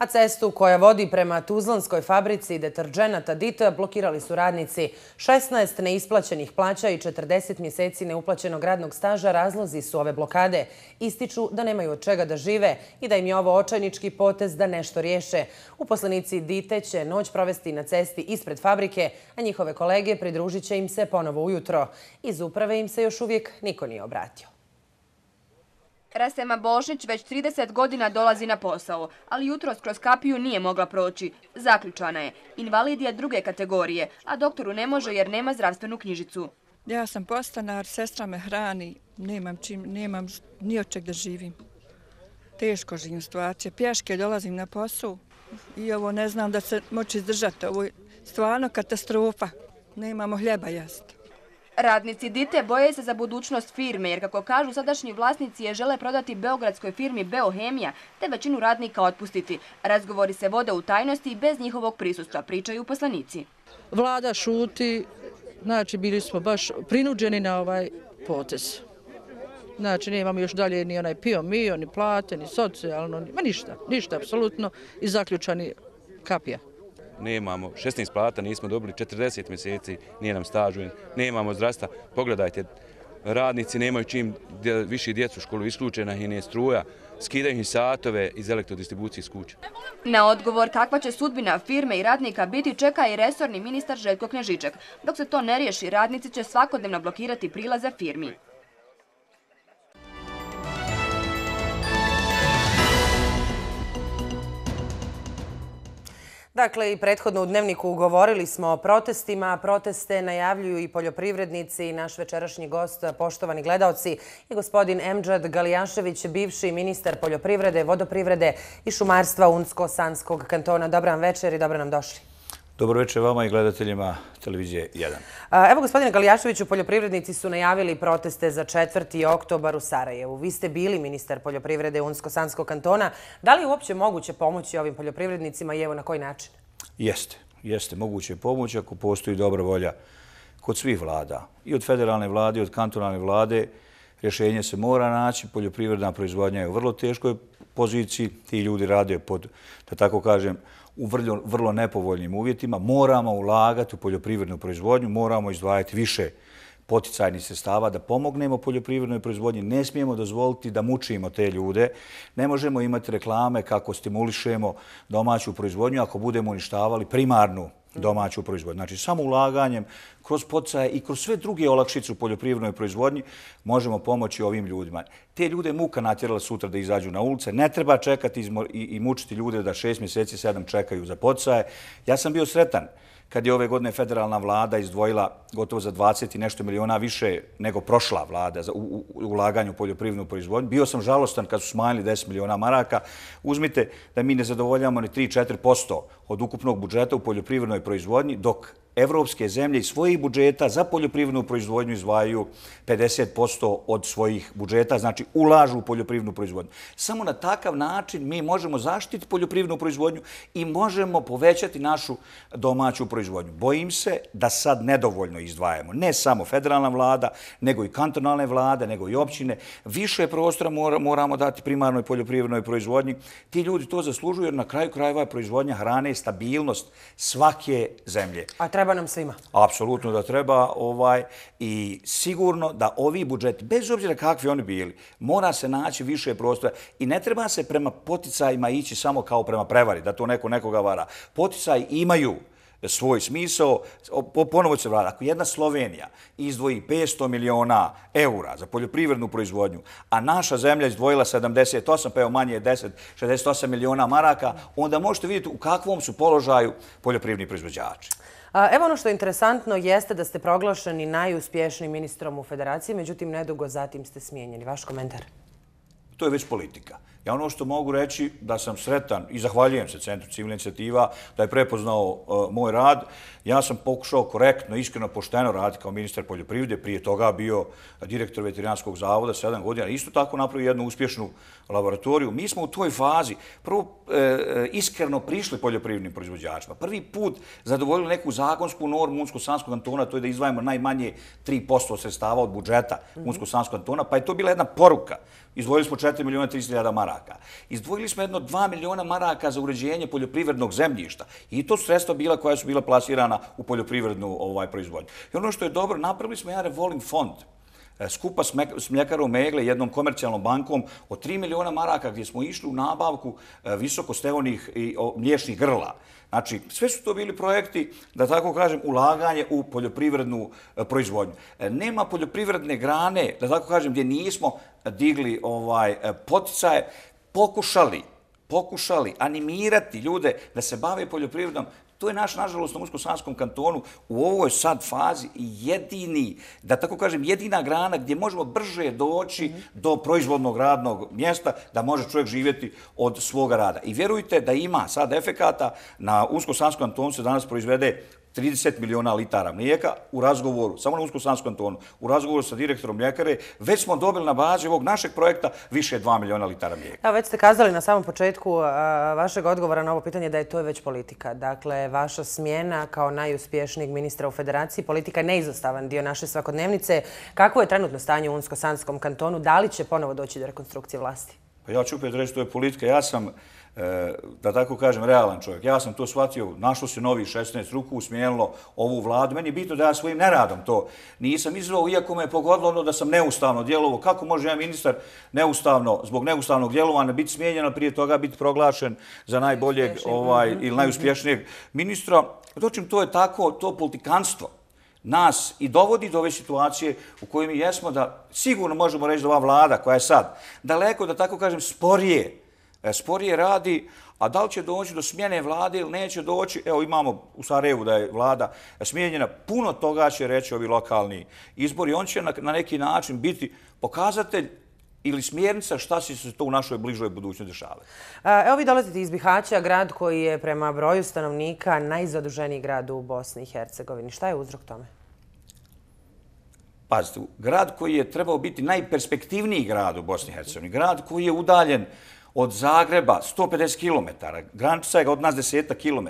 A cestu koja vodi prema Tuzlanskoj fabrici deterđenata DIT blokirali su radnici. 16 neisplaćenih plaća i 40 mjeseci neuplaćenog radnog staža razlozi su ove blokade. Ističu da nemaju od čega da žive i da im je ovo očajnički potez da nešto riješe. Uposlenici DITE će noć provesti na cesti ispred fabrike, a njihove kolege pridružit će im se ponovo ujutro. Iz uprave im se još uvijek niko nije obratio. Rasema Bošnić već 30 godina dolazi na posao, ali jutro skroz kapiju nije mogla proći. Zaključana je. Invalid je druge kategorije, a doktoru ne može jer nema zdravstvenu knjižicu. Ja sam postanar, sestra me hrani, nemam čim, nemam ni od čeg da živim. Teško živim situacija. Pješke dolazim na posao i ovo ne znam da se moći izdržati. Ovo je stvarno katastrofa. Nemamo hljeba jesti. Radnici Dite boje se za budućnost firme, jer kako kažu sadašnji vlasnici je žele prodati Beogradskoj firmi Beohemija, te većinu radnika otpustiti. Razgovori se vode u tajnosti i bez njihovog prisustva, pričaju poslanici. Vlada šuti, znači bili smo baš prinuđeni na ovaj potez. Znači, nemamo još dalje ni onaj pio mio, ni plate, ni socijalno, ni ništa, ništa, apsolutno, i zaključani kapija nemamo 16 plata, nismo dobili 40 mjeseci, nije nam stažujen, nemamo zdravstva. Pogledajte, radnici nemaju čim više djecu u školu isključena je struja, skidaju im satove iz elektrodistribucije iz kuće. Na odgovor kakva će sudbina firme i radnika biti čeka i resorni ministar Željko Knežiček. Dok se to ne riješi, radnici će svakodnevno blokirati prilaze firmi. Dakle, i prethodno u dnevniku govorili smo o protestima. Proteste najavljuju i poljoprivrednici i naš večerašnji gost, poštovani gledalci, i gospodin Emđad Galijašević, bivši ministar poljoprivrede, vodoprivrede i šumarstva Unsko-Sanskog kantona. Dobro vam večer i dobro nam došli. Dobro večer vama i gledateljima televizije 1. Evo, gospodine Galijaševiću, poljoprivrednici su najavili proteste za 4. oktobar u Sarajevu. Vi ste bili ministar poljoprivrede Unsko-Sanskog kantona. Da li je uopće moguće pomoći ovim poljoprivrednicima i evo na koji način? Jeste. Jeste moguće pomoć ako postoji dobra volja kod svih vlada. I od federalne vlade, i od kantonalne vlade. Rješenje se mora naći. Poljoprivredna proizvodnja je u vrlo teškoj poziciji. Ti ljudi rade pod, da tako kažem, u vrlo, vrlo nepovoljnim uvjetima. Moramo ulagati u poljoprivrednu proizvodnju, moramo izdvajati više poticajnih sestava da pomognemo poljoprivrednoj proizvodnji. Ne smijemo dozvoliti da mučimo te ljude. Ne možemo imati reklame kako stimulišemo domaću proizvodnju ako budemo uništavali primarnu domaću proizvodnju. Znači, samo ulaganjem kroz pocaje i kroz sve druge olakšice u poljoprivrednoj proizvodnji možemo pomoći ovim ljudima. Te ljude muka natjerala sutra da izađu na ulice. Ne treba čekati i mučiti ljude da šest mjeseci, sedam čekaju za pocaje. Ja sam bio sretan kad je ove godine federalna vlada izdvojila gotovo za 20 i nešto miliona više nego prošla vlada za ulaganje u poljoprivrednu proizvodnju. Bio sam žalostan kad su smanjili 10 miliona maraka. Uzmite da mi ne zadovoljamo ni 3-4% od ukupnog budžeta u poljoprivrednoj proizvodnji, dok evropske zemlje iz svojih budžeta za poljoprivrednu proizvodnju izvajaju 50% od svojih budžeta, znači ulažu u poljoprivrednu proizvodnju. Samo na takav način mi možemo zaštiti poljoprivrednu proizvodnju i možemo povećati našu domaću proizvodnju. Bojim se da sad nedovoljno izdvajamo. Ne samo federalna vlada, nego i kantonalne vlade, nego i općine. Više prostora moramo dati primarnoj poljoprivrednoj proizvodnji. Ti ljudi to zaslužuju jer na kraju krajeva proizvodnja hrane je stabilnost svake zemlje. A treba nam svima. Apsolutno da treba ovaj i sigurno da ovi budžeti, bez obzira kakvi oni bili, mora se naći više prostora i ne treba se prema poticajima ići samo kao prema prevari, da to neko nekoga vara. Poticaj imaju svoj smisao. Ponovo se vrati. Ako jedna Slovenija izdvoji 500 miliona eura za poljoprivrednu proizvodnju, a naša zemlja izdvojila 78, pa evo manje je 10, 68 miliona maraka, onda možete vidjeti u kakvom su položaju poljoprivredni proizvođači. Evo ono što je interesantno jeste da ste proglašeni najuspješnijim ministrom u federaciji, međutim, nedugo zatim ste smijenjeni. Vaš komentar? To je već politika. Ja ono što mogu reći da sam sretan i zahvaljujem se Centru civilne inicijativa da je prepoznao uh, moj rad. Ja sam pokušao korektno, iskreno, pošteno raditi kao ministar poljoprivrede. Prije toga bio direktor veterijanskog zavoda, sedam godina. Isto tako napravio jednu uspješnu laboratoriju. Mi smo u toj fazi prvo e, e iskreno prišli poljoprivrednim proizvođačima. Prvi put zadovoljili neku zakonsku normu Unsko-Sanskog antona, to je da izdvajamo najmanje 3% sredstava od budžeta Unsko-Sanskog antona, pa je to bila jedna poruka Izdvojili smo 4 miliona 300 maraka. Izdvojili smo jedno 2 miliona maraka za uređenje poljoprivrednog zemljišta. I to su sredstva bila koja su bila plasirana u poljoprivrednu ovaj, proizvodnju. I ono što je dobro, napravili smo jedan revolving fond E, skupa s mljekarom Megle, jednom komercijalnom bankom, od 3 miliona maraka gdje smo išli u nabavku e, visokostevonih i mliječnih grla. Znači, sve su to bili projekti, da tako kažem, ulaganje u poljoprivrednu e, proizvodnju. E, nema poljoprivredne grane, da tako kažem, gdje nismo digli ovaj poticaje, pokušali pokušali animirati ljude da se bave poljoprivredom, To je naš, nažalost, na Musko-Sanskom kantonu u ovoj sad fazi jedini, da tako kažem, jedina grana gdje možemo brže doći do proizvodnog radnog mjesta da može čovjek živjeti od svoga rada. I vjerujte da ima sad efekata, na Usko-Sanskom kantonu se danas proizvede 30 miliona litara mlijeka u razgovoru, samo na Usko-Sanskom tonu, u razgovoru sa direktorom mljekare, već smo dobili na bazi ovog našeg projekta više 2 miliona litara mlijeka. Već ste kazali na samom početku vašeg odgovora na ovo pitanje da je to već politika. Dakle, vaša smjena kao najuspješnijeg ministra u federaciji, politika je neizostavan dio naše svakodnevnice. Kako je trenutno stanje u Unsko-Sanskom kantonu? Da li će ponovo doći do rekonstrukcije vlasti? Pa ja ću upet reći, to je politika. Ja sam da tako kažem, realan čovjek. Ja sam to shvatio, našlo se novi 16 ruku, usmijenilo ovu vladu. Meni je bitno da ja svojim neradom to nisam izvao, iako me je pogodilo ono da sam neustavno djelovo. Kako može jedan ministar neustavno, zbog neustavnog djelovanja biti smijenjen, a prije toga biti proglašen za najboljeg ovaj, mhm. ili najuspješnijeg ministra? Dočim, to je tako, to politikanstvo nas i dovodi do ove situacije u kojoj mi jesmo da sigurno možemo reći da ova vlada koja je sad daleko, da tako kažem, sporije E, sporije radi, a da li će doći do smjene vlade ili neće doći, evo imamo u Sarajevu da je vlada smijenjena, puno toga će reći ovi lokalni izbori, on će na, neki način biti pokazatelj ili smjernica šta će se to u našoj bližoj budućnosti dešavati. Evo vi dolazite iz Bihaća, grad koji je prema broju stanovnika najzaduženiji grad u Bosni i Hercegovini. Šta je uzrok tome? Pazite, grad koji je trebao biti najperspektivniji grad u Bosni i Hercegovini, grad koji je udaljen od Zagreba 150 km, granica je od nas 10 km,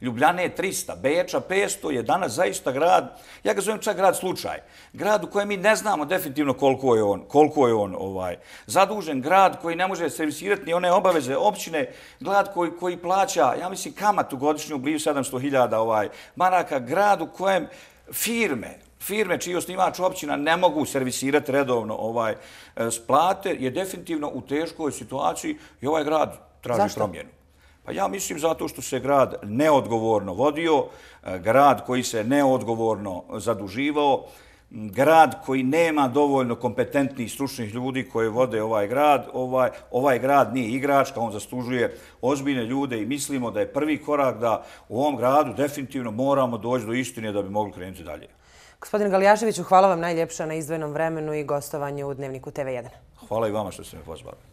Ljubljane je 300, Beča 500, je danas zaista grad, ja ga zovem čak grad slučaj, grad u kojem mi ne znamo definitivno koliko je on, koliko je on ovaj, zadužen, grad koji ne može servisirati ni one obaveze općine, grad koji, koji plaća, ja mislim, kamatu godišnju blizu 700.000 ovaj, maraka, grad u kojem firme, firme čiji osnivač općina ne mogu servisirati redovno ovaj e, splate, je definitivno u teškoj situaciji i ovaj grad traži Zašto? promjenu. Pa ja mislim zato što se grad neodgovorno vodio, e, grad koji se neodgovorno zaduživao, grad koji nema dovoljno kompetentnih stručnih ljudi koji vode ovaj grad, ovaj, ovaj grad nije igračka, on zastužuje ozbiljne ljude i mislimo da je prvi korak da u ovom gradu definitivno moramo doći do istine da bi mogli krenuti dalje. Gospodin Galijaševiću, hvala vam najljepša na izdvojenom vremenu i gostovanju u Dnevniku TV1. Hvala i vama što ste me pozvali.